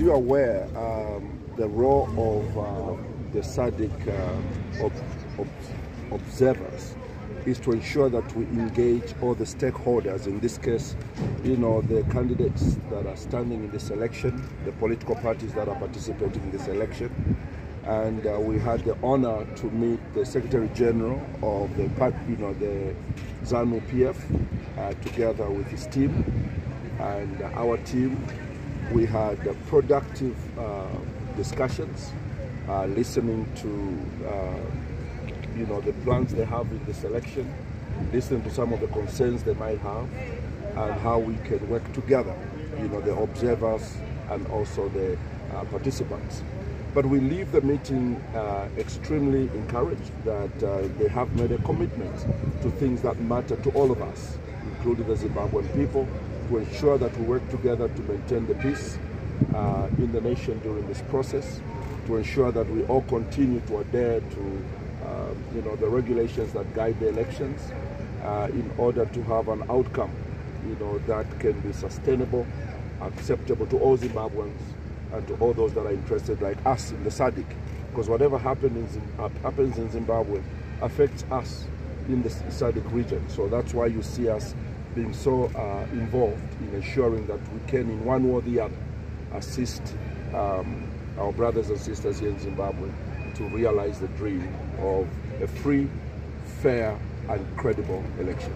you're aware, um, the role of uh, the SADC uh, ob ob observers is to ensure that we engage all the stakeholders. In this case, you know, the candidates that are standing in this election, the political parties that are participating in this election. And uh, we had the honor to meet the Secretary General of the, you know, the ZANU PF, uh, together with his team and our team. We had productive uh, discussions, uh, listening to uh, you know the plans they have in the selection, listening to some of the concerns they might have, and how we can work together. You know the observers and also the participants. But we leave the meeting uh, extremely encouraged that uh, they have made a commitment to things that matter to all of us, including the Zimbabwean people, to ensure that we work together to maintain the peace uh, in the nation during this process, to ensure that we all continue to adhere to uh, you know, the regulations that guide the elections uh, in order to have an outcome you know, that can be sustainable, acceptable to all Zimbabweans and to all those that are interested like us in the SADC. Because whatever in, happens in Zimbabwe affects us in the SADC region. So that's why you see us being so uh, involved in ensuring that we can, in one way or the other, assist um, our brothers and sisters here in Zimbabwe to realize the dream of a free, fair, and credible election.